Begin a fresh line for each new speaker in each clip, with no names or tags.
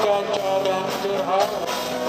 kaca dan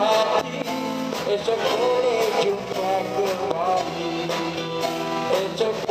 Hati Esok boleh jumpa kembali Esok